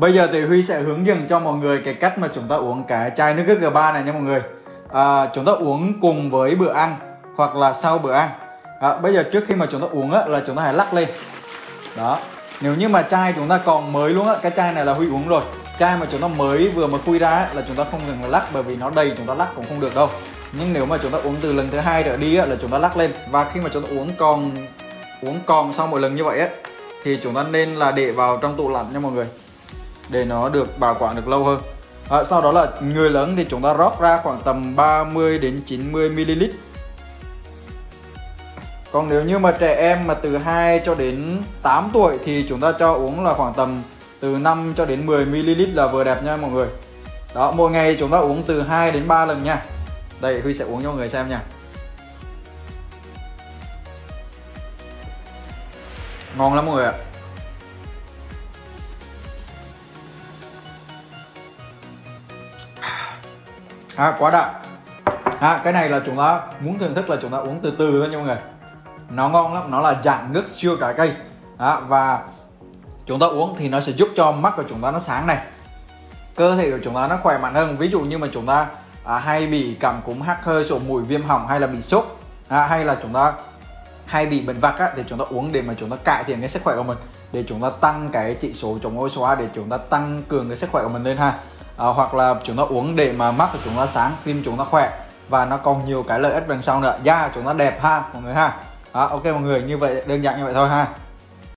bây giờ thì huy sẽ hướng dẫn cho mọi người cái cách mà chúng ta uống cái chai nước G3 này nha mọi người à, chúng ta uống cùng với bữa ăn hoặc là sau bữa ăn à, bây giờ trước khi mà chúng ta uống á, là chúng ta hãy lắc lên đó nếu như mà chai chúng ta còn mới luôn á cái chai này là huy uống rồi chai mà chúng ta mới vừa mới khui ra là chúng ta không cần lắc bởi vì nó đầy chúng ta lắc cũng không được đâu nhưng nếu mà chúng ta uống từ lần thứ hai trở đi á, là chúng ta lắc lên và khi mà chúng ta uống còn uống còn sau mỗi lần như vậy á thì chúng ta nên là để vào trong tủ lạnh nha mọi người để nó được bảo quản được lâu hơn. À, sau đó là người lớn thì chúng ta rót ra khoảng tầm 30 đến 90 ml. Còn nếu như mà trẻ em mà từ 2 cho đến 8 tuổi thì chúng ta cho uống là khoảng tầm từ 5 cho đến 10 ml là vừa đẹp nha mọi người. Đó mỗi ngày chúng ta uống từ 2 đến 3 lần nha. Đây Huy sẽ uống cho mọi người xem nha. Ngon lắm mọi người ạ. À, quá đậm à, cái này là chúng ta muốn thưởng thức là chúng ta uống từ từ thôi nha mọi người nó ngon lắm nó là dạng nước siêu trái cây à và chúng ta uống thì nó sẽ giúp cho mắt của chúng ta nó sáng này cơ thể của chúng ta nó khỏe mạnh hơn ví dụ như mà chúng ta à, hay bị cảm cúm hắt hơi sổ mũi viêm họng hay là bị sốt à, hay là chúng ta hay bị bệnh vặt á, thì chúng ta uống để mà chúng ta cải thiện cái sức khỏe của mình để chúng ta tăng cái chỉ số chống oxy hóa để chúng ta tăng cường cái sức khỏe của mình lên ha à, hoặc là chúng ta uống để mà mắt của chúng ta sáng tim chúng ta khỏe. Và nó còn nhiều cái lợi ích đằng sau nữa. Da chúng ta đẹp ha mọi người ha. Đó, ok mọi người như vậy đơn giản như vậy thôi ha.